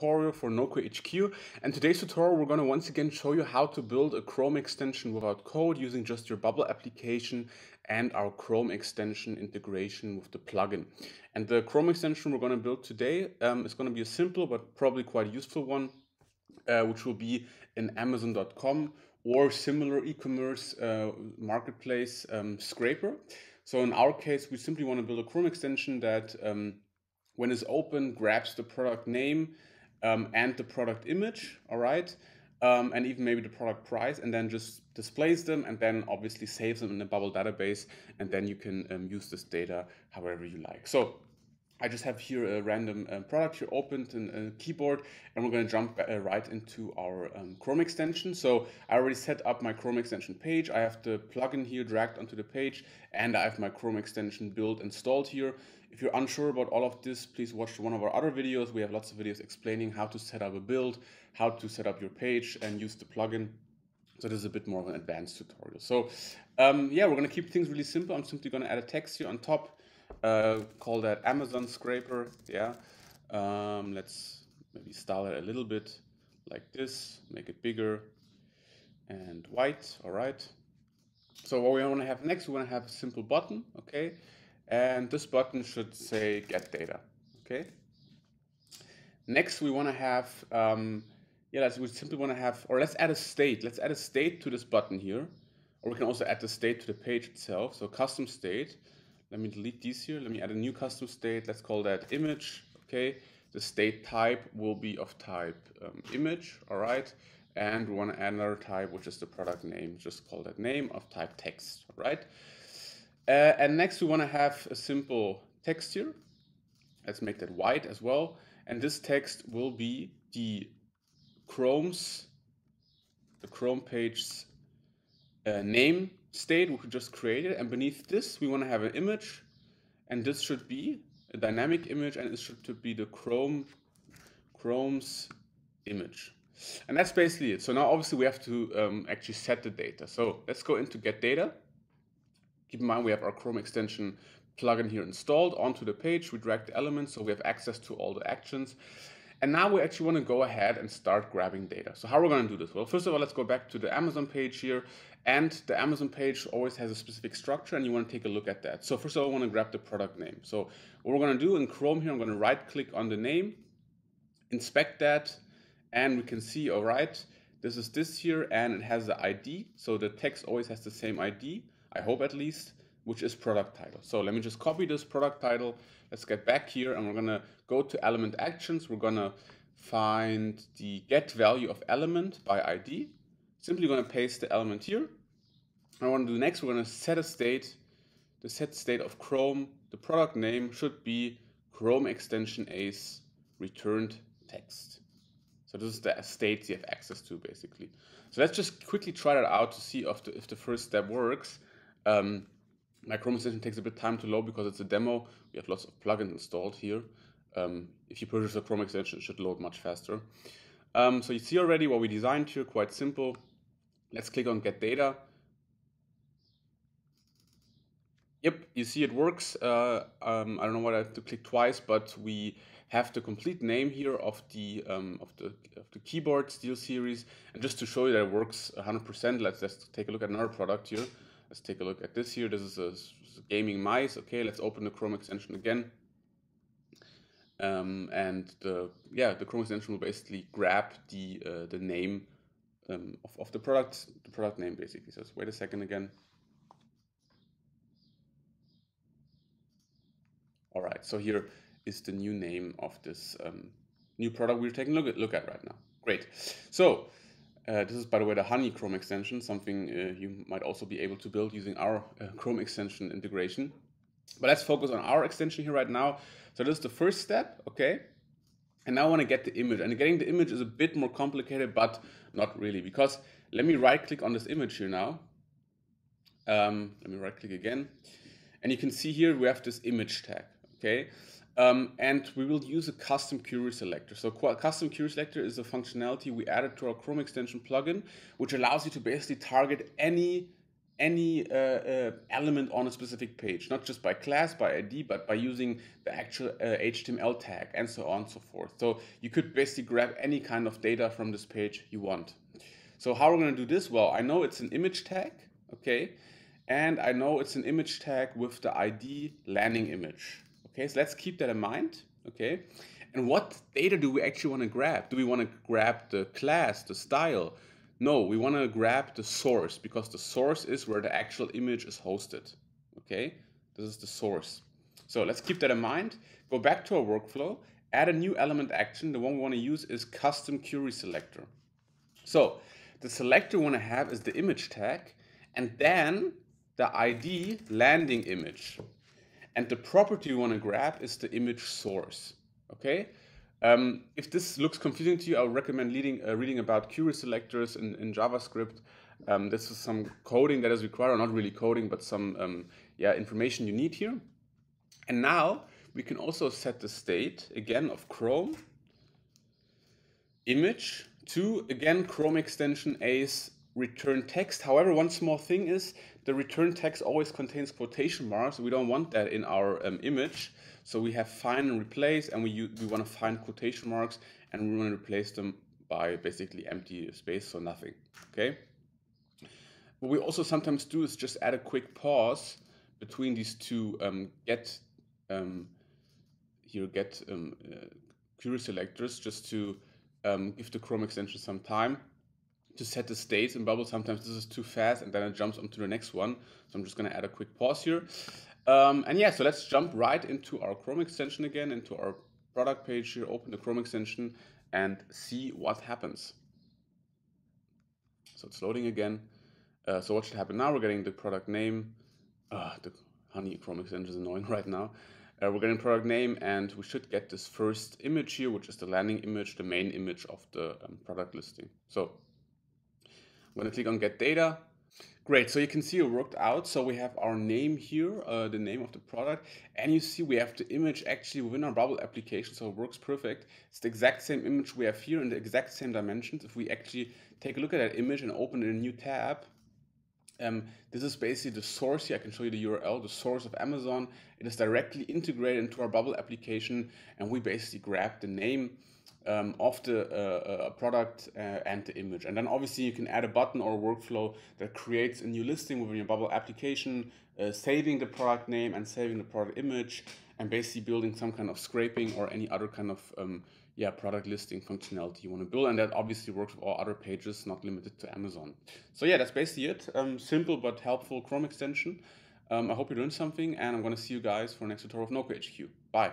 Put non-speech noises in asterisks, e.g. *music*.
tutorial for Nocode HQ. And today's tutorial, we're going to once again show you how to build a Chrome extension without code using just your Bubble application and our Chrome extension integration with the plugin. And the Chrome extension we're going to build today um, is going to be a simple but probably quite useful one, uh, which will be in Amazon.com or similar e-commerce uh, marketplace um, scraper. So in our case, we simply want to build a Chrome extension that um, when it's open, grabs the product name um, and the product image, all right, um, and even maybe the product price, and then just displays them, and then obviously saves them in the Bubble database, and then you can um, use this data however you like. So I just have here a random uh, product here opened in a keyboard and we're going to jump uh, right into our um, Chrome extension. So I already set up my Chrome extension page. I have the plugin here dragged onto the page and I have my Chrome extension build installed here. If you're unsure about all of this, please watch one of our other videos. We have lots of videos explaining how to set up a build, how to set up your page and use the plugin. So this is a bit more of an advanced tutorial. So um, yeah, we're going to keep things really simple. I'm simply going to add a text here on top uh, call that Amazon scraper. Yeah. Um, let's maybe style it a little bit like this, make it bigger and white. All right. So what we want to have next, we want to have a simple button. Okay. And this button should say get data. Okay. Next, we want to have, um, yeah, we simply want to have, or let's add a state. Let's add a state to this button here. Or we can also add the state to the page itself. So custom state. Let me delete these here. Let me add a new custom state. Let's call that image. Okay. The state type will be of type um, image. All right. And we want to add another type, which is the product name. Just call that name of type text. All right. Uh, and next we want to have a simple text here. Let's make that white as well. And this text will be the Chrome's, the Chrome page's uh, name state we could just created. And beneath this, we want to have an image. And this should be a dynamic image and it should be the Chrome, Chrome's image. And that's basically it. So now obviously we have to um, actually set the data. So let's go into get data. Keep in mind we have our Chrome extension plugin here installed onto the page. We drag the elements so we have access to all the actions. And now we actually want to go ahead and start grabbing data. So how are we going to do this? Well, first of all, let's go back to the Amazon page here. And the Amazon page always has a specific structure and you want to take a look at that. So first of all, I want to grab the product name. So what we're going to do in Chrome here, I'm going to right click on the name, inspect that, and we can see, all right, this is this here and it has the ID. So the text always has the same ID, I hope at least, which is product title. So let me just copy this product title. Let's get back here and we're to go to element actions. We're to find the get value of element by ID simply to paste the element here. I want to do next, we're to set a state. The set state of Chrome, the product name should be Chrome extension Ace returned text. So this is the state you have access to basically. So let's just quickly try that out to see if the, if the first step works. Um, my Chrome extension takes a bit time to load because it's a demo. We have lots of plugins installed here. Um, if you purchase a Chrome extension, it should load much faster. Um, so you see already what we designed here, quite simple. Let's click on get data. Yep, you see it works. Uh, um, I don't know why I have to click twice, but we have the complete name here of the um, of the of the keyboard SteelSeries. And just to show you that it works 100%, let's just take a look at another product here. Let's take a look at this here. This is a, a gaming mice. Okay, let's open the Chrome extension again. Um, and the yeah, the Chrome extension will basically grab the uh, the name um, of, of the product, the product name basically. So wait a second again. All right, so here is the new name of this um, new product we're taking a look at, look at right now. Great. So uh, this is, by the way, the Honey Chrome extension, something uh, you might also be able to build using our uh, Chrome extension integration. But let's focus on our extension here right now. So this is the first step, okay? And now I want to get the image. And getting the image is a bit more complicated, but not really. Because let me right click on this image here now. Um, let me right click again. And you can see here we have this image tag. Okay. Um, and we will use a custom query selector. So custom query selector is a functionality we added to our Chrome extension plugin, which allows you to basically target any any uh, uh, element on a specific page, not just by class, by ID, but by using the actual uh, HTML tag and so on and so forth. So you could basically grab any kind of data from this page you want. So how are we going to do this? Well, I know it's an image tag, okay, and I know it's an image tag with the ID landing image. Okay, so let's keep that in mind, okay. And what data do we actually want to grab? Do we want to grab the class, the style, no, we want to grab the source because the source is where the actual image is hosted. Okay, this is the source. So let's keep that in mind. Go back to our workflow, add a new element action. The one we want to use is custom query selector. So the selector we want to have is the image tag and then the ID landing image. And the property we want to grab is the image source. Okay, um, if this looks confusing to you, I would recommend leading, uh, reading about query selectors in, in JavaScript. Um, this is some coding that is required, or not really coding, but some um, yeah, information you need here. And now we can also set the state, again, of Chrome, image, to, again, Chrome extension A's return text. However, one small thing is the return text always contains quotation marks. We don't want that in our um, image. So we have find and replace, and we, we want to find quotation marks, and we want to replace them by basically empty space, so nothing, okay? What we also sometimes do is just add a quick pause between these two um, get, um, here get um, uh, query selectors, just to um, give the Chrome extension some time to set the states in Bubble. Sometimes this is too fast and then it jumps onto the next one. So I'm just going to add a quick pause here. Um, and yeah, so let's jump right into our Chrome extension again, into our product page here, open the Chrome extension and see what happens. So it's loading again. Uh, so what should happen now? We're getting the product name. Uh, the honey Chrome extension is annoying *laughs* right now. Uh, we're getting product name and we should get this first image here, which is the landing image, the main image of the um, product listing. So I'm to click on get data. Great, so you can see it worked out. So we have our name here, uh, the name of the product, and you see we have the image actually within our Bubble application, so it works perfect. It's the exact same image we have here in the exact same dimensions. If we actually take a look at that image and open in a new tab, um, this is basically the source here. I can show you the URL, the source of Amazon. It is directly integrated into our Bubble application, and we basically grab the name um, of the uh, uh, product uh, and the image. And then obviously you can add a button or a workflow that creates a new listing within your Bubble application, uh, saving the product name and saving the product image, and basically building some kind of scraping or any other kind of um, yeah, product listing functionality you want to build. And that obviously works with all other pages, not limited to Amazon. So yeah, that's basically it. Um, simple but helpful Chrome extension. Um, I hope you learned something, and I'm going to see you guys for the next tutorial of NoCodeHQ. Bye.